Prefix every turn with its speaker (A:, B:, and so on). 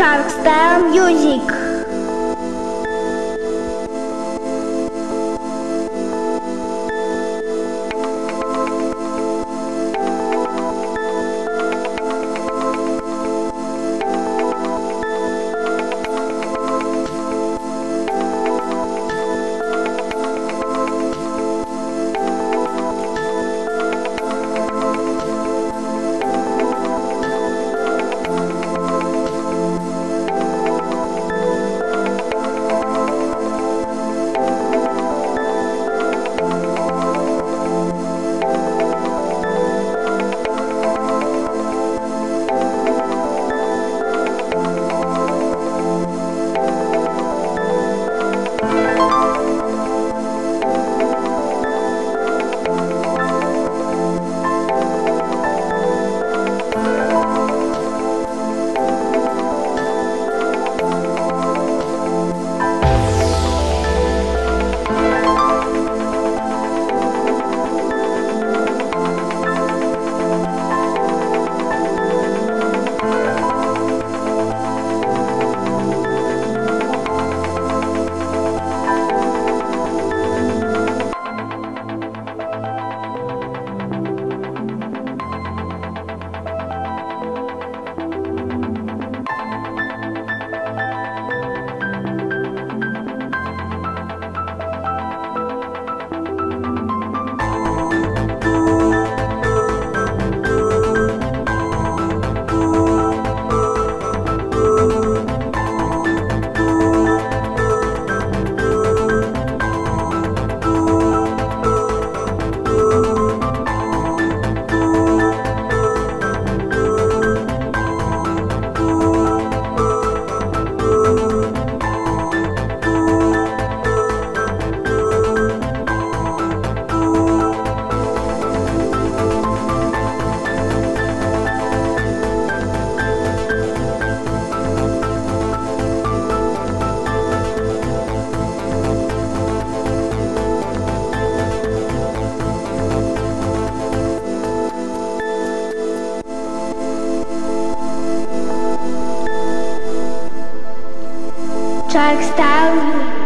A: Shark Style Music. Shark Style.